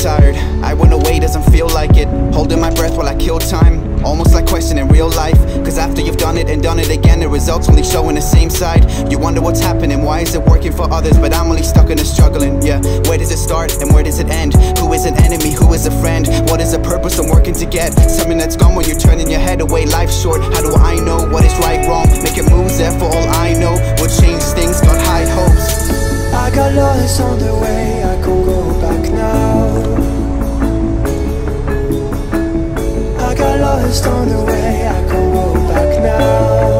tired. I went away, doesn't feel like it. Holding my breath while I kill time. Almost like questioning real life. Cause after you've done it and done it again The results only showing the same side. You wonder what's happening, why is it working for others? But I'm only stuck in the struggling, yeah. Where does it start and where does it end? Who is an enemy, who is a friend? What is the purpose I'm working to get? Something that's gone when you're turning your head away. Life's short, how do I know what is right, wrong? Making moves there for all I know. Will change things, got high hopes. I got lost on the way, lost on the way, I can't go back now.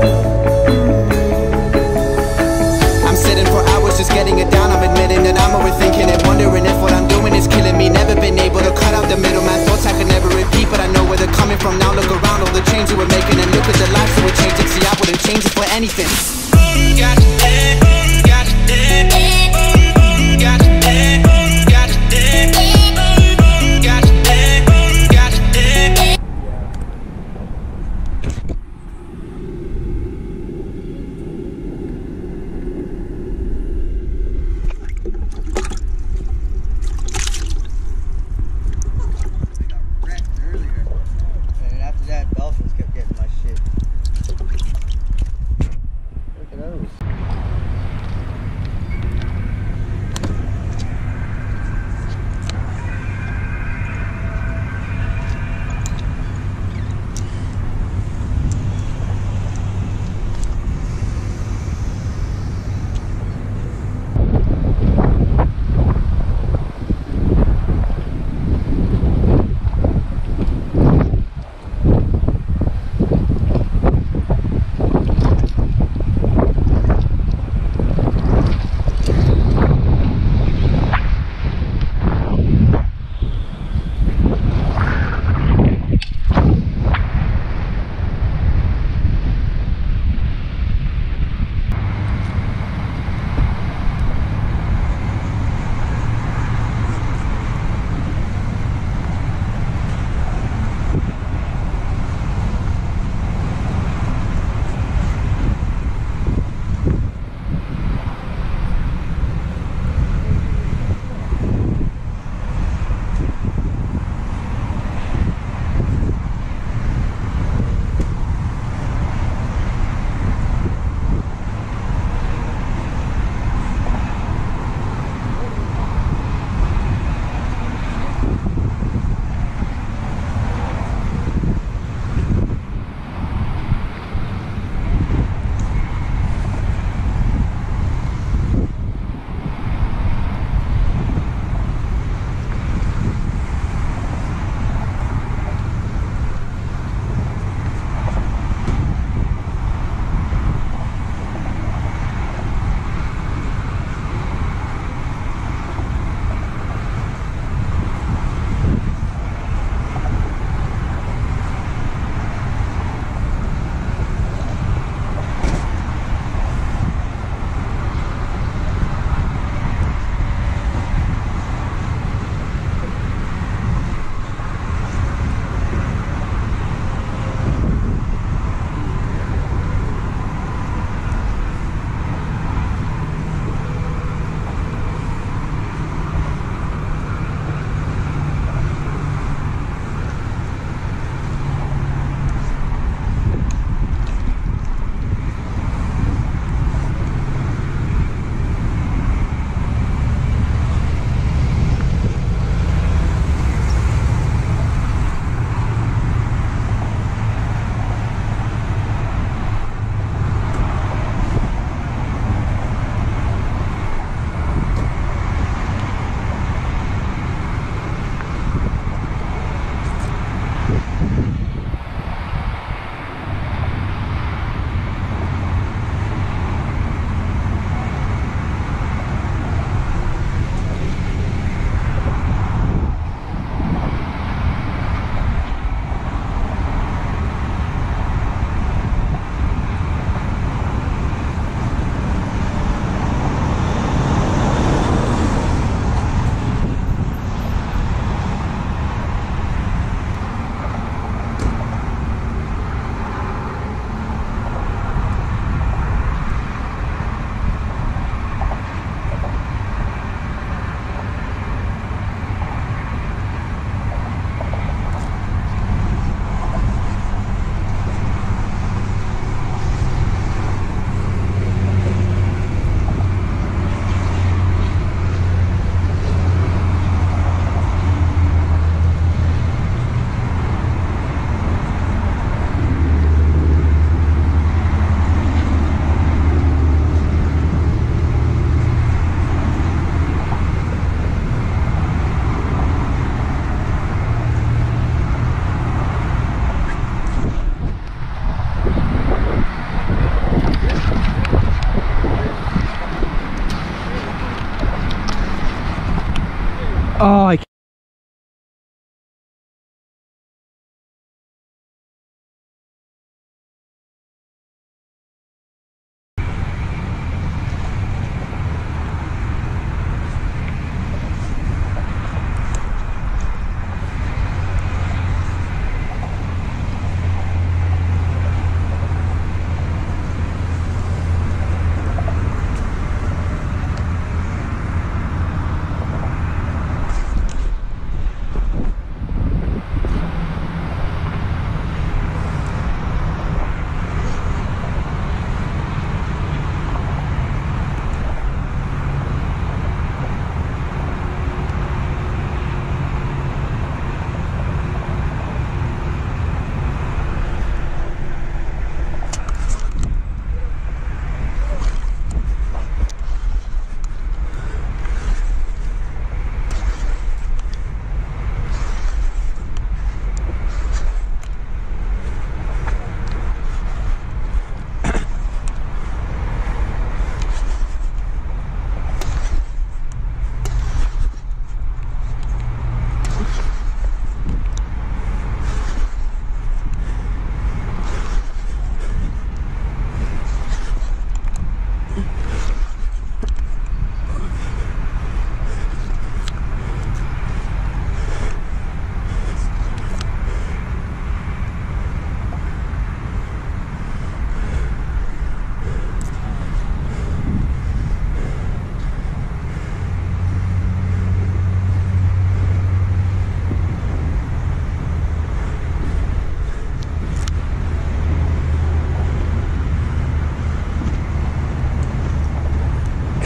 I'm sitting for hours just getting it down. I'm admitting that I'm overthinking it Wondering if what I'm doing is killing me. Never been able to cut out the middleman Thoughts I could never repeat But I know where they're coming from. Now Look around all the change we're making And look at the lives that we're changing See I wouldn't change it for anything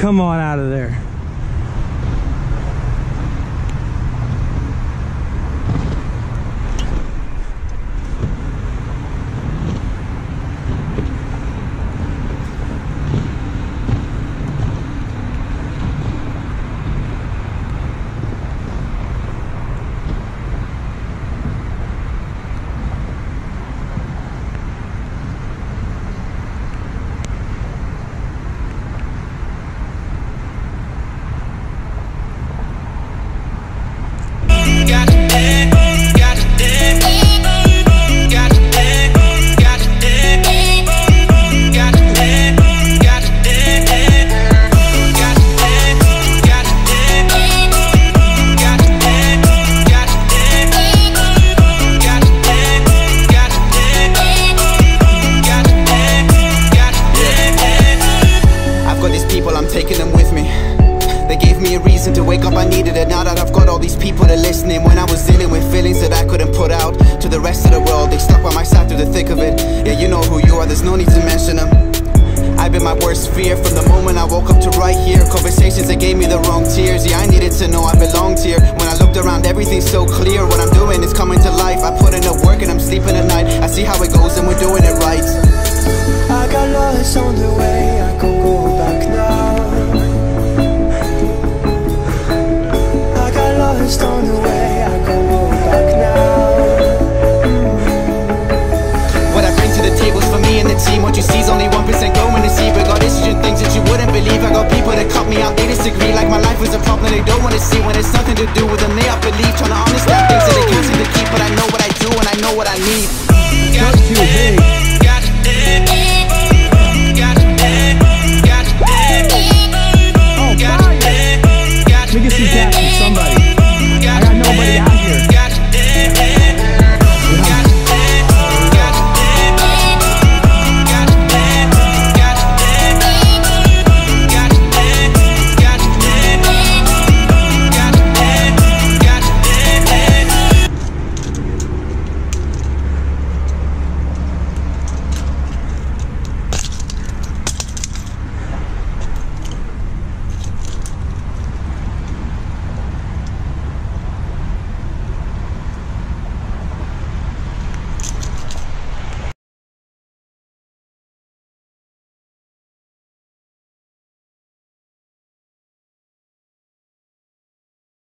come on out of there. Stuck by my side through the thick of it. Yeah, you know who you are, there's no need to mention them. I've been my worst fear from the moment I woke up to right here. Conversations that gave me the wrong tears. Yeah, I needed to know I belonged here. When I looked around, everything's so clear. What I'm doing is coming to life. I put in the work and I'm sleeping at night. I see how it goes and we're doing it right. I got lost on the way to do with them, they I believe Trying to understand things that they can't seem to keep But I know what I do and I know what I need. Trust you,